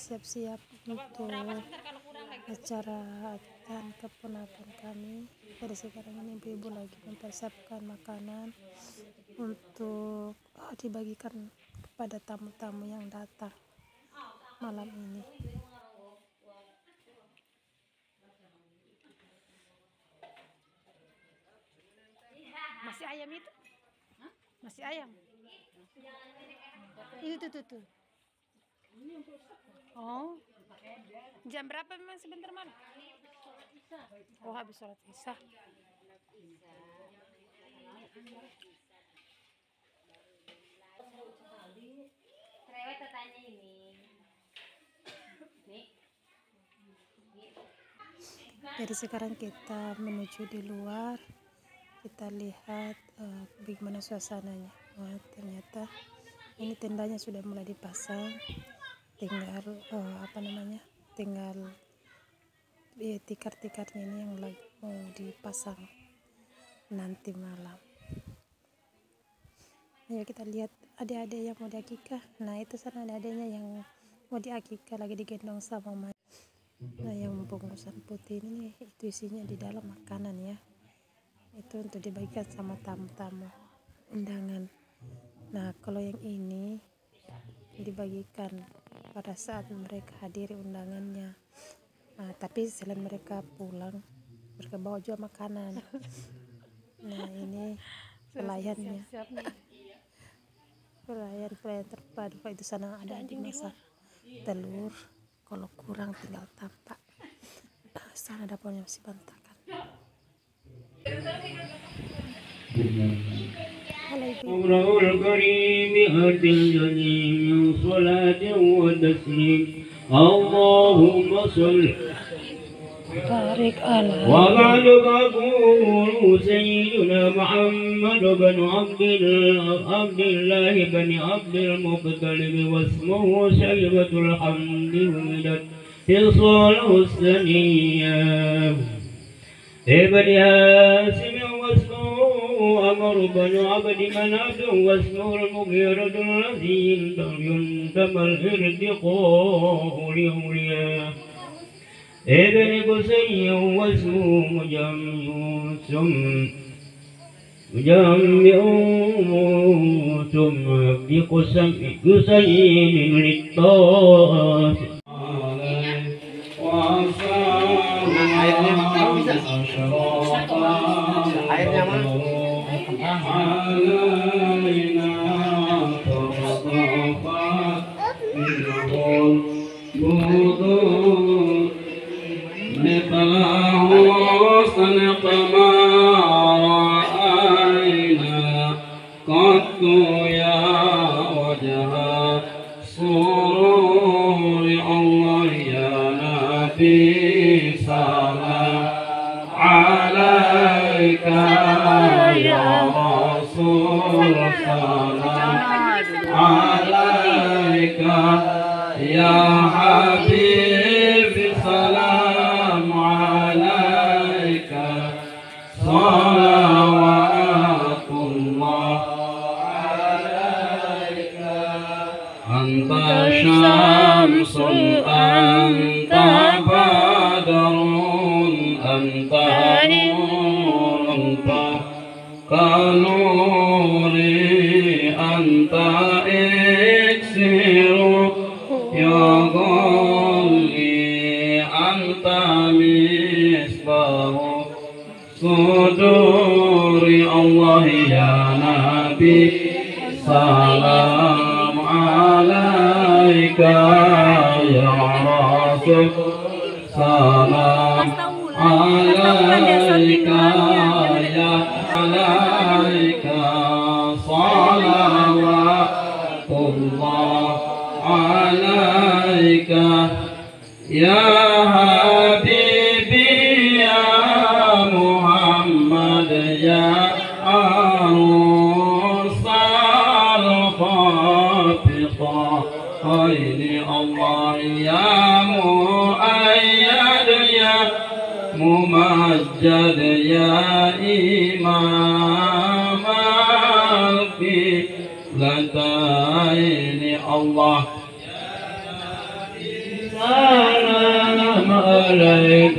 siap-siap untuk acara dan keponakan kami. Jadi sekarang ini ibu-ibu lagi mempersiapkan makanan untuk oh, dibagikan kepada tamu-tamu yang datang malam ini. Masih ayam itu? Masih ayam? Itu tuh tuh oh. Jam berapa memang sebentar mana oh habis sholat isya. Cerewet tanya ini. Nih. jadi sekarang kita menuju di luar. Kita lihat eh, bagaimana suasananya. Wah ternyata ini tendanya sudah mulai dipasang tinggal eh, apa namanya tinggal eh, tikar-tikarnya ini yang lagi mau dipasang nanti malam ayo kita lihat adik-adik yang mau diakikah nah itu sana ada adiknya yang mau diakikah lagi digendong sama mama Nah, yang bungkusan putih ini itu isinya di dalam makanan ya. Itu untuk dibagikan sama tamu-tamu undangan. Nah, kalau yang ini dibagikan pada saat mereka hadiri undangannya. Nah, tapi selain mereka pulang, mereka bawa juga makanan. Nah, ini pelayannya. Pelayan pelayan terpadu Pak. Itu sana ada di masak. Telur kalau kurang tinggal tampak. Nah, sana dapurnya masih bantakan. Halo امرؤ الكريم أتى الجليل صلاة وتسليم. اللهم صل. بارك وبعد فأقول سيدنا محمد بن عبد عبد الله بن عبد المطلب واسمه شيبة الحمد ولد في الصلاة السنية إبن ياسين أمر بن عبد مناف واسمه المغيرة الذي ينتمى الارتقاء لأولياء ابن قسي واسمه مجمع ثم مجمع ثم بقسي قسي سلام عليك يا حبيب سلام عليك صلوات الله عليك أنت شمس أنت بدر أنت نور أنت Habib Salam alaika ya Rasul Salam alaika ya alaika Salawatullah alaika Ya في لدين الله. سلام عليك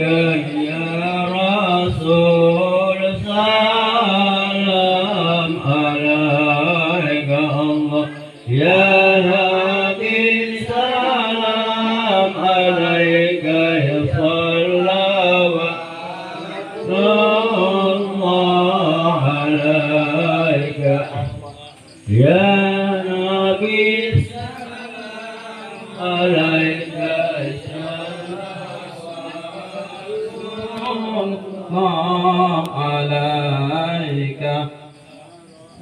يا رسول سلام عليك الله. يا هادي سلام عليك يا صالح يا نبي السلام عليك ما عليك.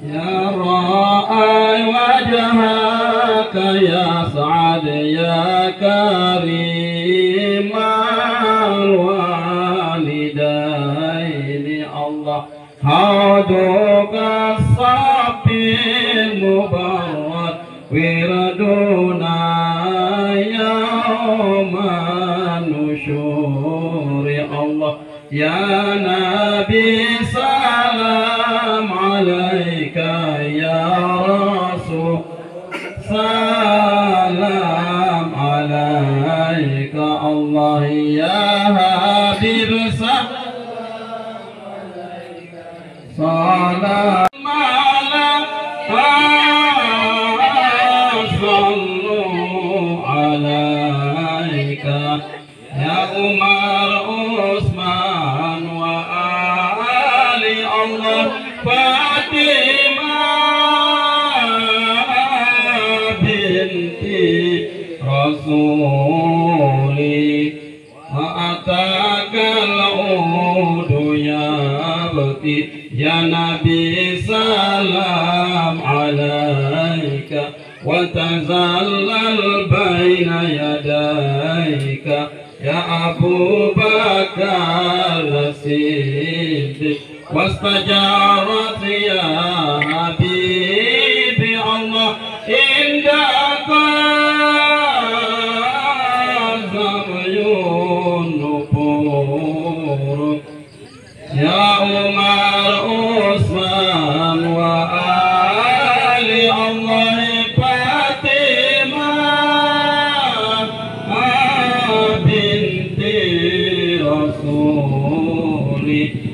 يا رأي وجهك يا سعد يا كريم. نشور الله. يا نبي وأتاك العود يا بقي يا نبي سلام عليك وتزلل بين يديك يا أبو بكر سيدي واستجارت يا حبيبي الرسول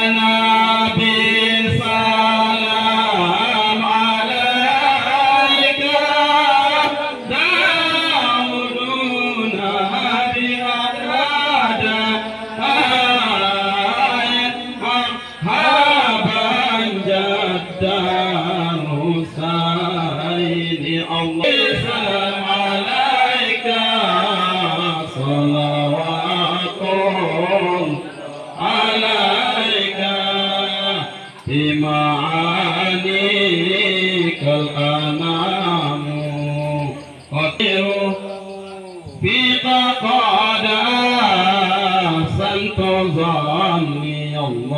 Amen.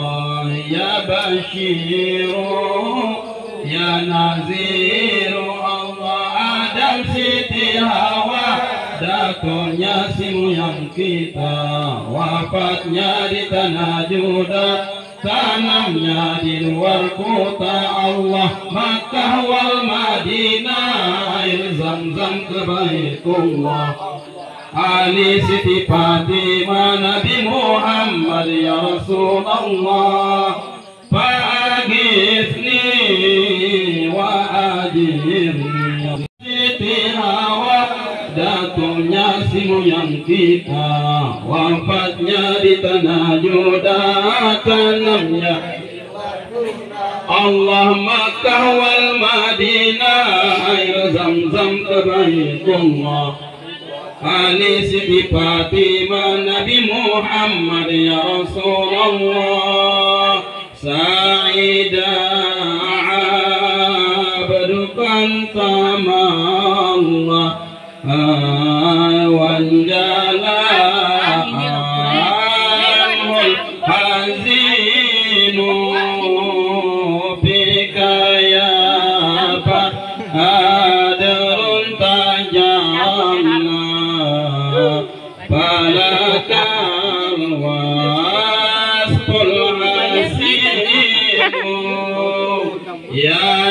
Ya يا Ya Naziru, Allah الله ada Siti Hawa Dakonya si yang kita Wafatnya di tanah juda Tanamnya di luar kota Allah Makkah wal Madinah Air zam-zam kebaik Allah Ali Siti Fatimah Nabi Muhammad ya Rasulullah. Fa'agifni wa ajirni. Siti Hawa Datungnya si moyang kita. Wafatnya di tanah Tanamnya. Allah Makkah wal Madinah Air zam-zam ke Ali Siti Fatimah Nabi Muhammad ya Rasulullah. Saida abdukan sama Allah Wanjala Yeah.